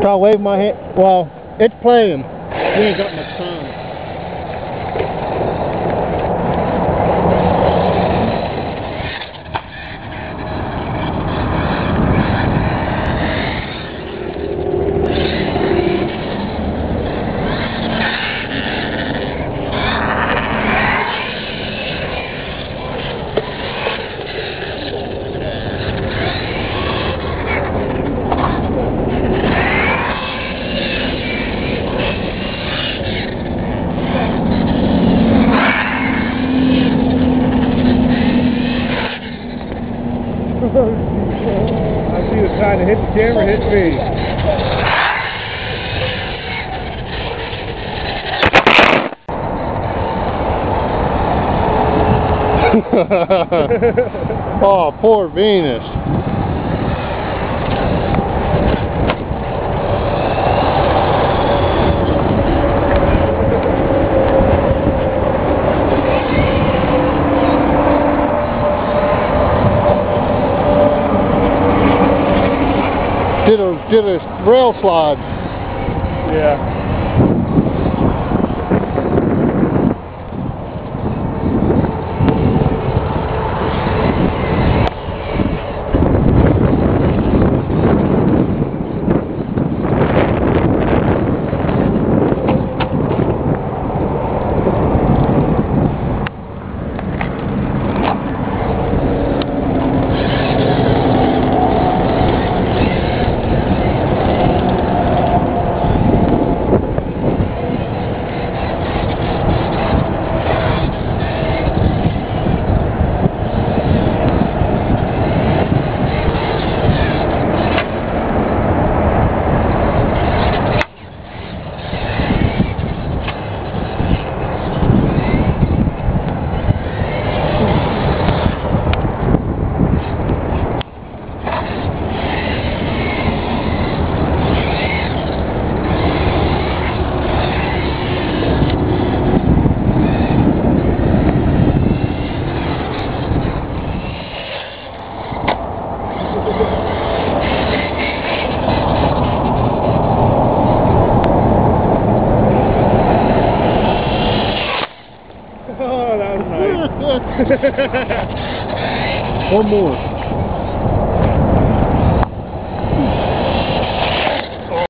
Try to wave my hand. Well, it's playing. We ain't got much time. I see was trying to hit the camera, hit me. oh, poor Venus. Did a did a rail slide. Yeah. Oh,